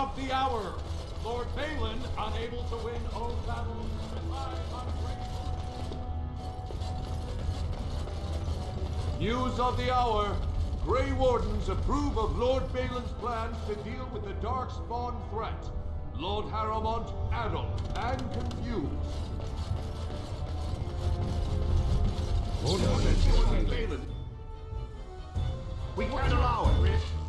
of the hour. Lord Bhelen, unable to win all battles, relies on Grey News of the hour. Grey Wardens approve of Lord Bhelen's plans to deal with the Darkspawn threat. Lord Harrowmont addled and confused. Lord Bhelen. We can't allow it.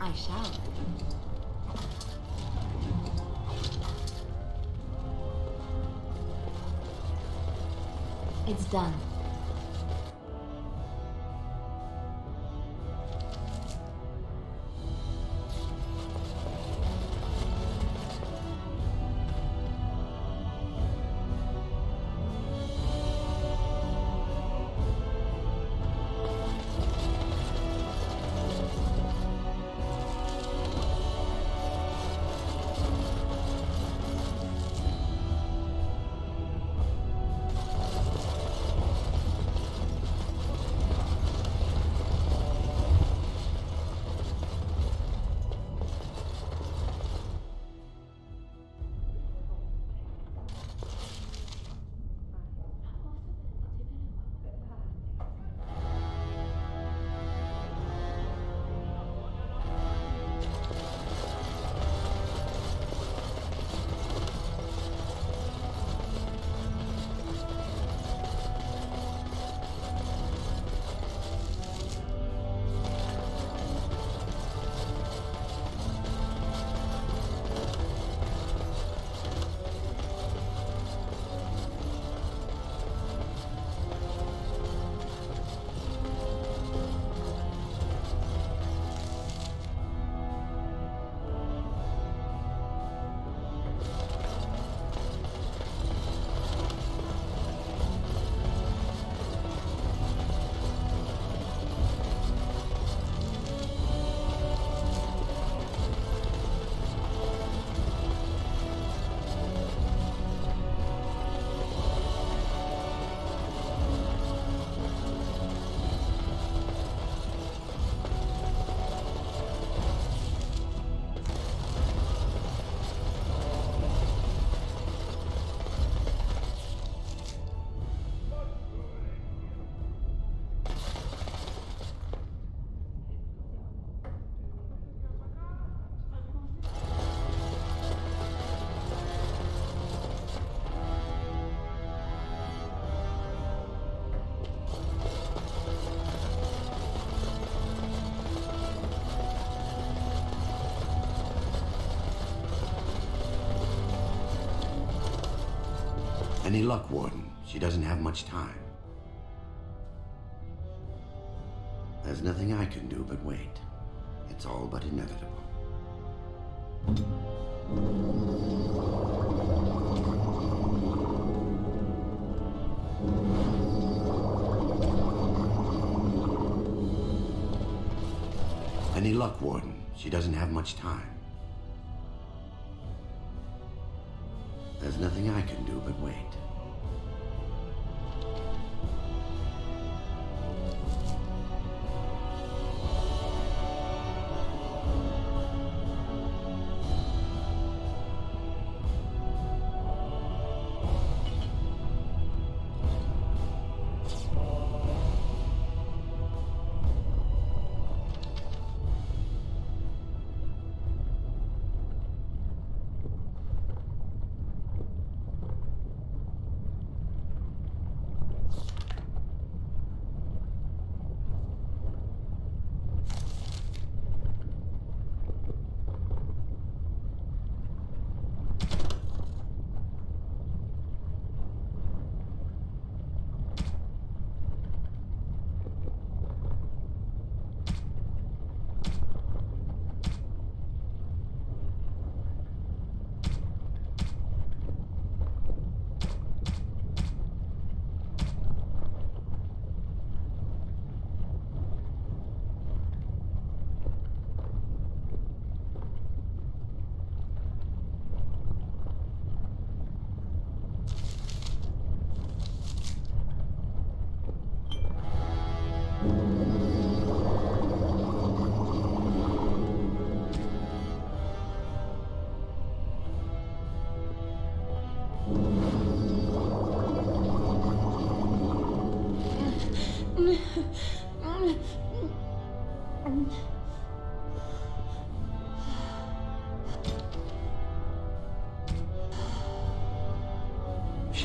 I shall. It's done. Any luck, Warden? She doesn't have much time. There's nothing I can do but wait. It's all but inevitable. Any luck, Warden? She doesn't have much time. There's nothing I can do but wait.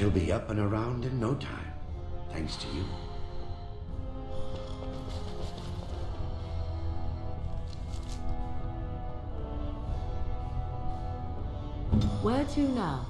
She'll be up and around in no time, thanks to you. Where to now?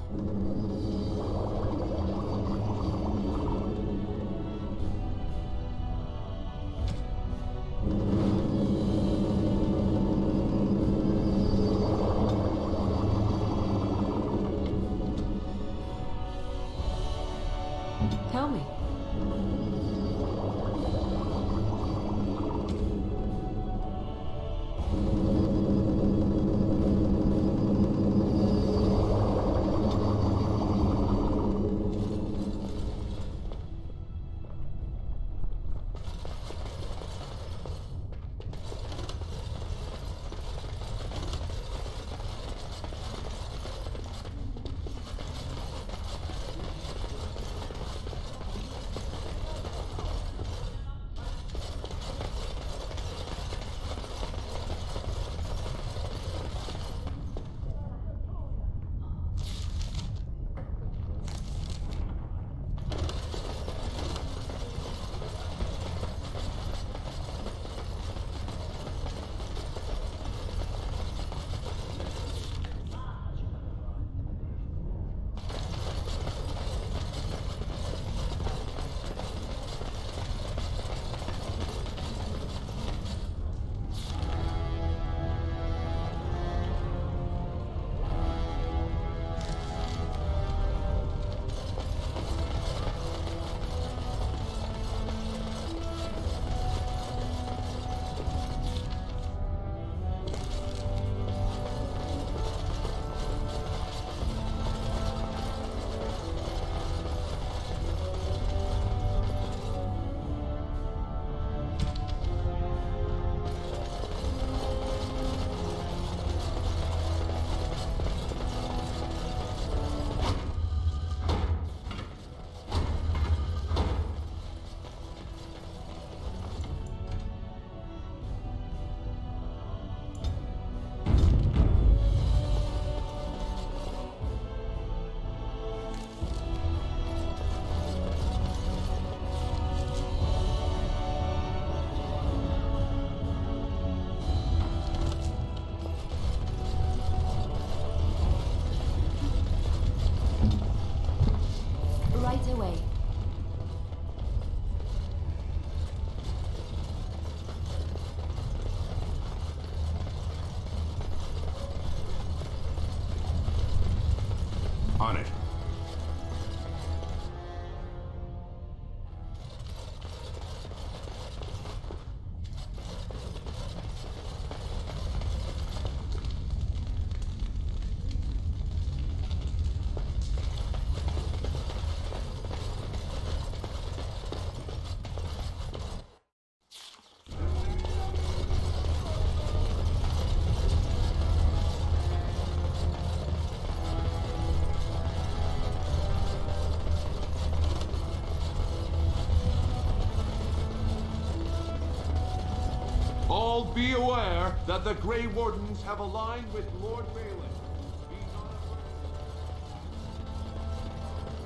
Be aware that the Grey Wardens have aligned with Lord Bhelen.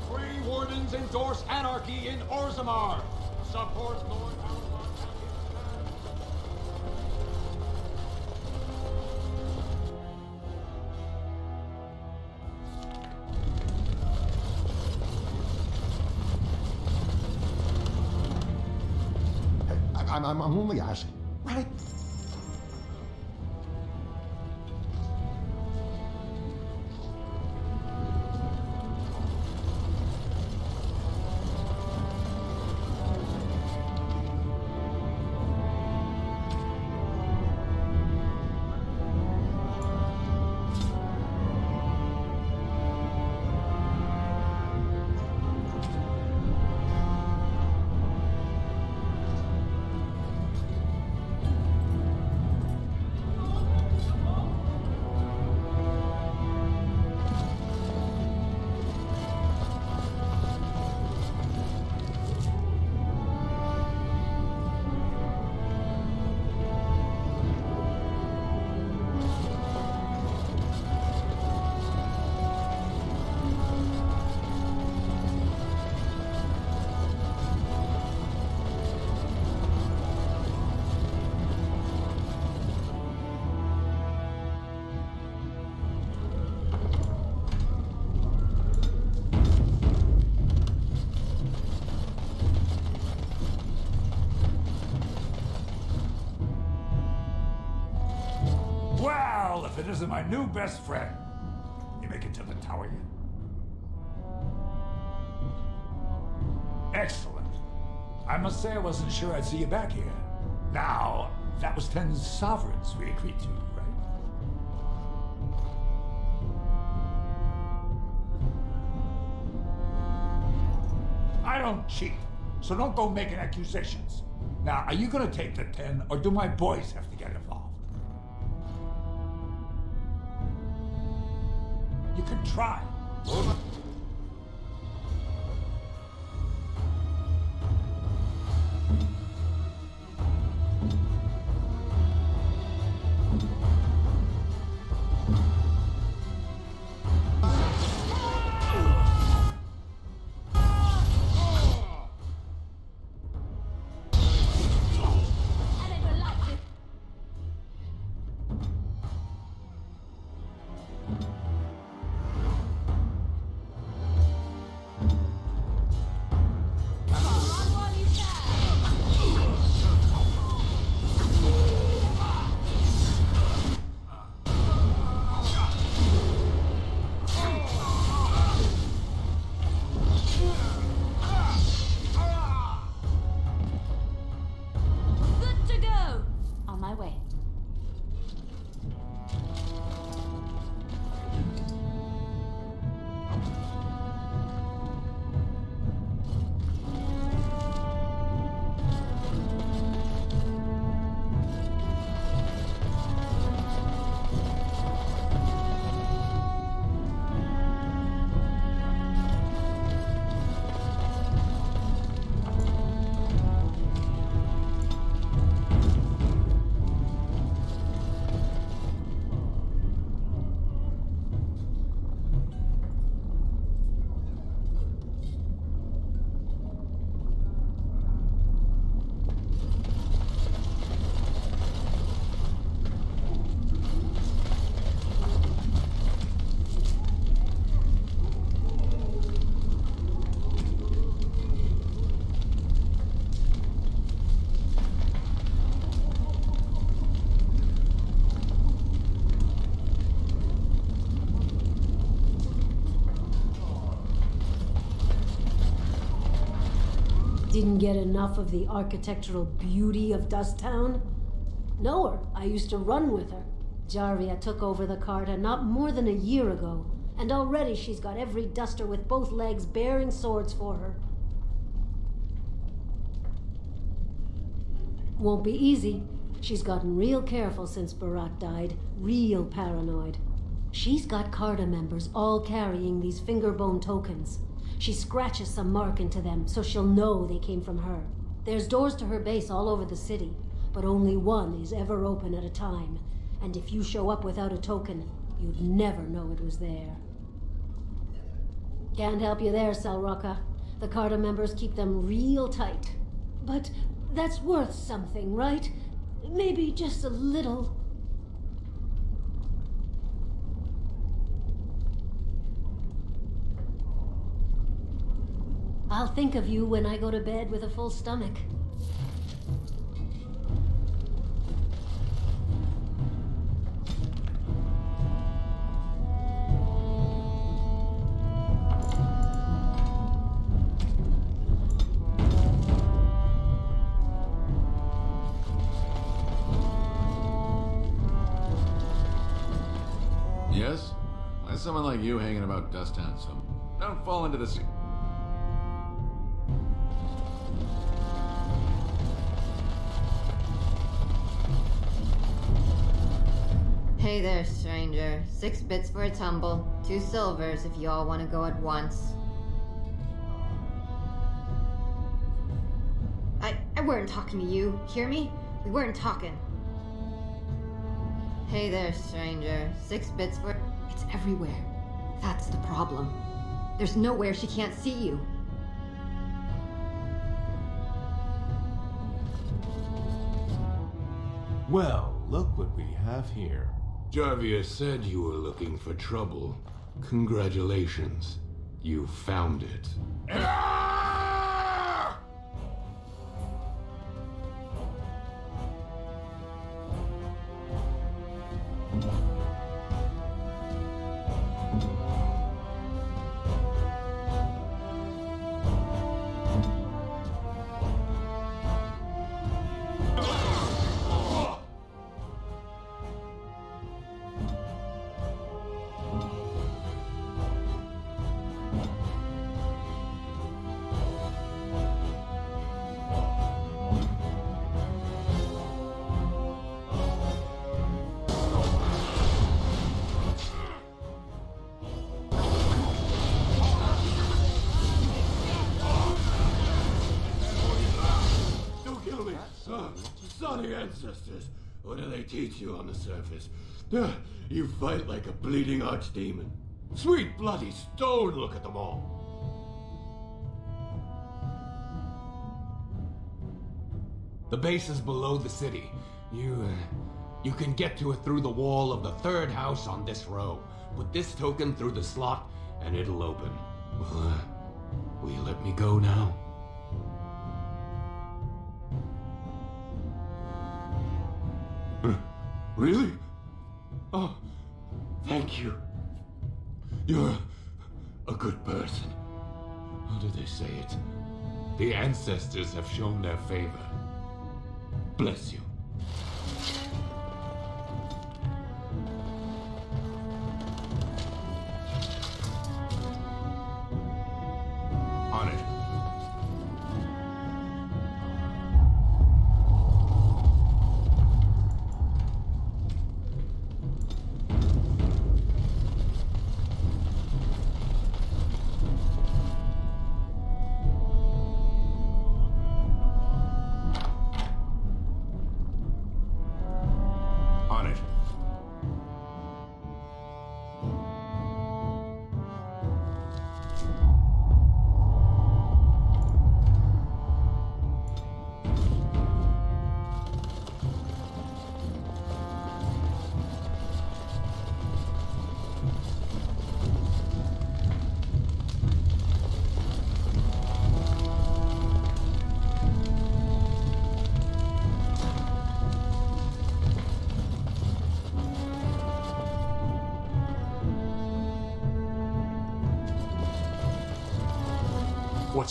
Grey Wardens endorse anarchy in Orzammar. Support Lord This is my new best friend. You make it to the tower yet? Excellent. I must say I wasn't sure I'd see you back here. Now, that was ten sovereigns we agreed to, right? I don't cheat, so don't go making accusations. Now, are you gonna take the ten, or do my boys have to get involved? Can try. Didn't get enough of the architectural beauty of Dusttown? Know her. I used to run with her. Jarvia took over the Carta not more than a year ago, and already she's got every duster with both legs bearing swords for her. Won't be easy. She's gotten real careful since Beraht died, real paranoid. She's got Carta members all carrying these fingerbone tokens. She scratches some mark into them so she'll know they came from her. There's doors to her base all over the city, but only one is ever open at a time. And if you show up without a token, you'd never know it was there. Can't help you there, Salroka. The Carta members keep them real tight. But that's worth something, right? Maybe just a little. I'll think of you when I go to bed with a full stomach. Yes? Why is someone like you hanging about Dusttown so... Don't fall into this... Hey there, stranger. Six bits for a tumble, two silvers if you all want to go at once. I I weren't talking to you. Hear me? We weren't talking. Hey there, stranger. Six bits for. It's everywhere. That's the problem. There's nowhere she can't see you. Well, look what we have here. Jarvia said you were looking for trouble. Congratulations. You found it. they teach you on the surface? You fight like a bleeding archdemon. Sweet bloody stone, look at them all. The base is below the city. You, uh, you can get to it through the wall of the third house on this row. Put this token through the slot, and it'll open. Uh, will you let me go now? Uh, really? Oh, thank you. You're a good person. How do they say it? The ancestors have shown their favor. Bless you.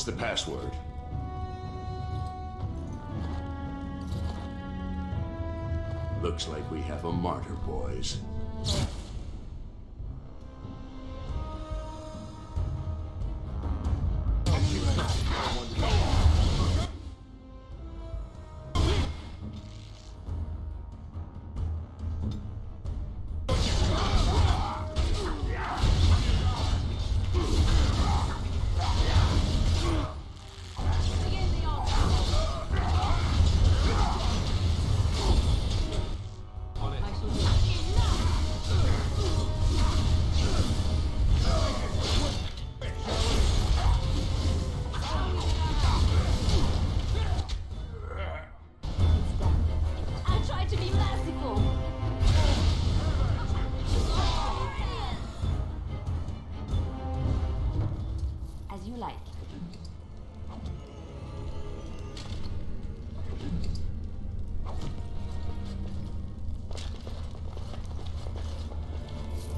The password? Looks like we have a martyr, boys.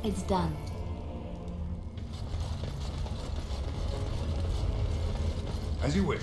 It's done. As you wish.